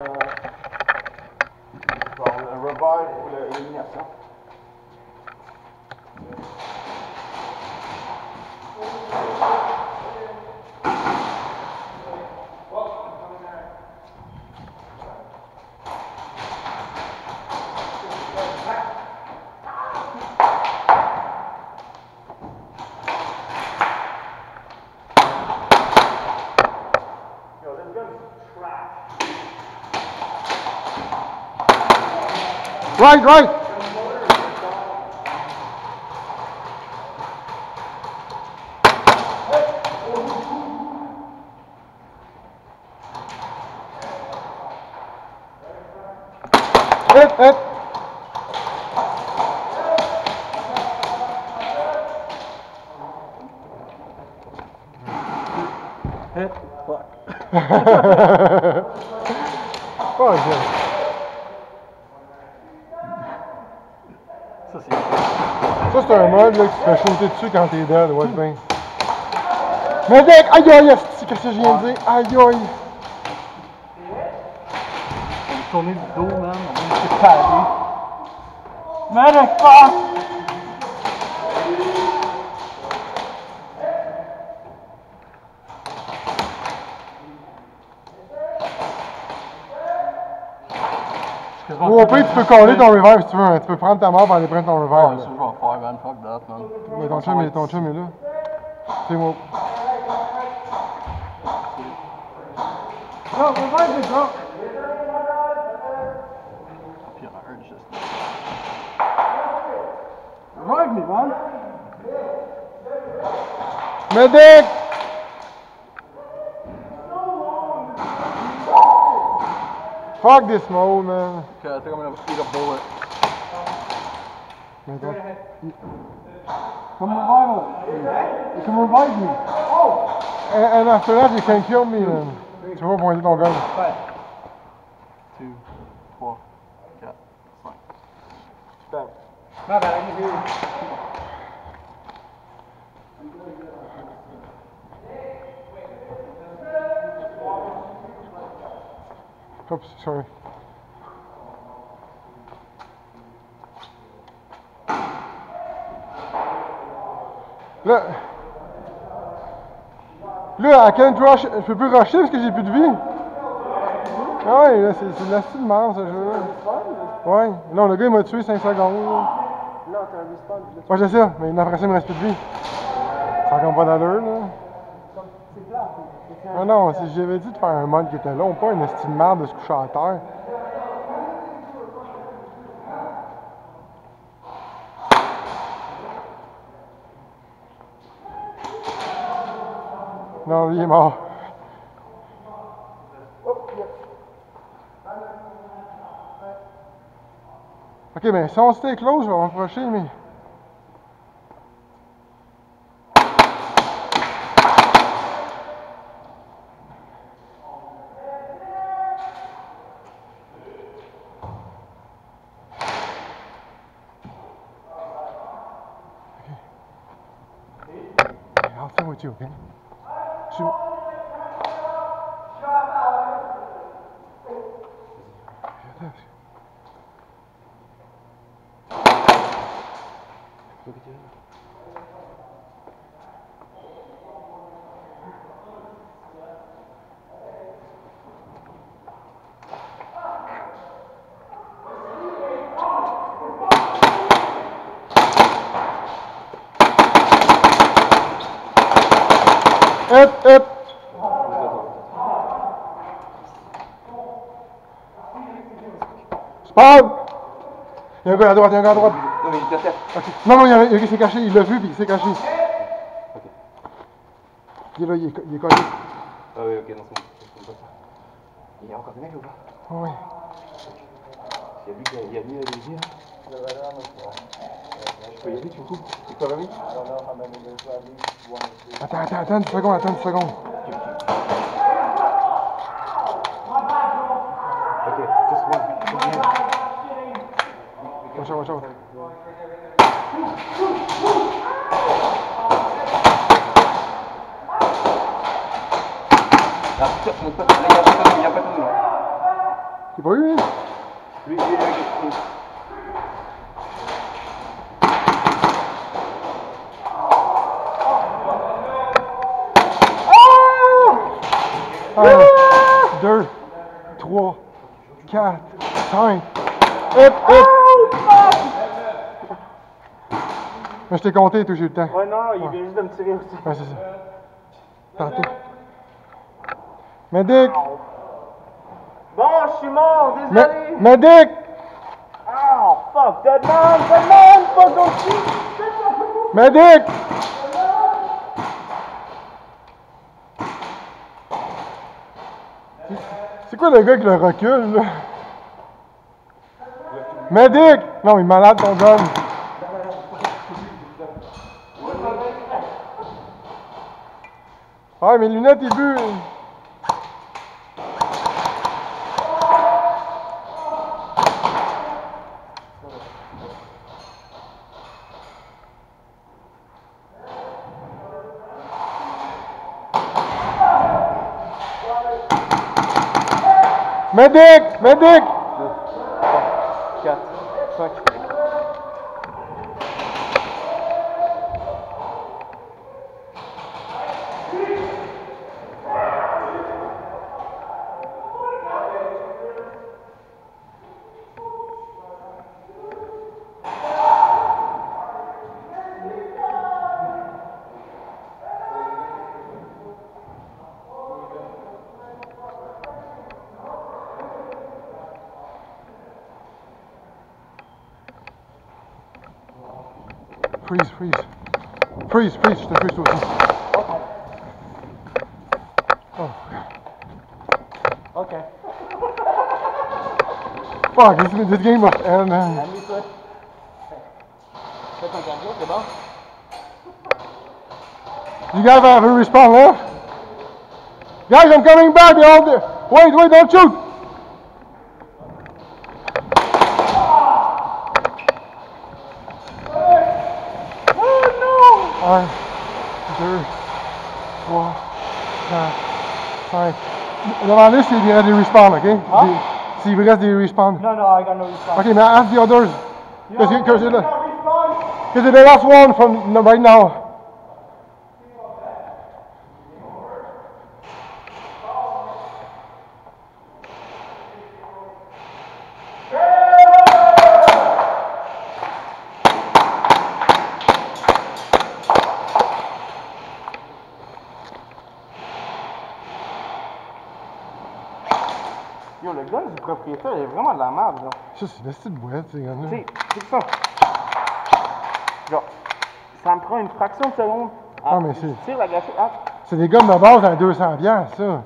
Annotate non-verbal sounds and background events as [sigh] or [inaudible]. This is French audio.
Genre le revers ou le- Right, right. Hit, hit. Hit. Fuck. Oh, shit. Ça, c'est un mode là, que tu te fais sauter dessus quand t'es dead, ouais, c'est bien. Mais mec, aïe aïe, esti, qu'est-ce que je viens de dire? Aïe aïe. On est tourné du dos, man. On est séparés. Medic, fuck! Ou au pire, tu peux coller ton revive si tu veux. hein. Tu peux prendre ta mort pour aller prendre ton Ouais, revive. c'est là. ce que je vais faire, man. Fuck that, man. Mais ton chum, est- ton chum est là. C'est moi. No, revive me, bro. Puis il y en a un juste. Revive me, man. Medic! Fuck this mode, man. Okay, I think I'm gonna eat a bullet. Mais attends. Come revive me. Come revive me. And, and after that, you can kill me, man. Tu vas pointer ton gun. 2, 3, 4, 5. My bad, I can hear you. Oops, sorry. Là. Là, I can't rush. Je peux plus rusher parce que j'ai plus de vie. Ah ouais, là, c'est c'est de la style mort ce jeu-là. Ouais. Non, le gars il m'a tué 5 secondes. là. T'as un respawn. Ouais, je sais ça, mais après ça, il me reste plus de vie. Ça a comme pas d'allure, là. c'est plat. c'est- c'est un- Ah non, si j'avais dit de faire un mode qui était long, pas une estime de se coucher à terre. Non, il est mort. Ok, mais si on stay close, je vais m'approcher, mais. 跟我去，OK？师傅。Thank you. Okay? Shoot. Hip, hip. Spawn! Il y a un gars à droite, il y a un gars à droite. Non, mais il était Ok. Non, non, il y a un il s'est caché, il l'a vu puis il s'est caché. Il est là, il est, il est collé. Ah oui, ok, non, c'est bon. c'est. Il y a encore des mecs ou pas? Ouais. Il y a lui qui a, il y a mis les yeux. Je peux y aller, du coup Tu peux aller Attends, attends, attends une seconde, attends une seconde. Ok, just one. Just one. Watch out, watch out. Putain, là, il y a pas de il y a pas de eu, hein? 1, 2, 3, 4, 5. Hop, hop! Mais je t'ai compté, tout, j'ai eu le temps. Ouais, non, il vient juste de me tirer aussi. Ouais, c'est ça. Tantôt. Medic! Bon, je suis mort, désolé! Medic! Oh, fuck, dead man, dead man, fuck, don't shoot! Medic! C'est quoi le gars qui le recule, là? Medic! Non, il est malade, ton gun. Ah, mes lunettes, il bu. Medic! Medic! 4, 5. freeze, freeze. Freeze, freeze, der freeze durch. Okay. Oh. Okay. [laughs] Fuck, jetzt mit this Game up. And, uh, you guys have a respond left? Guys, I'm coming back. Y'all, wait, wait, don't shoot. Sorry. No, I listen, they didn't respond, okay? Huh? They, see, because they respond. No, no, I got no response. Okay, now ask the others. Because you know, the last one from right now. Yo, le gun du propriétaire, il est vraiment de la merde, là. Ça, c'est une petite boîte, ces gars-là. Tu sais, c'est ça. Genre, ça me prend une fraction de seconde. Ah, mais c'est- Tu tires la gâchette. Ah, C'est des gommes de base à 200 piastres, ça.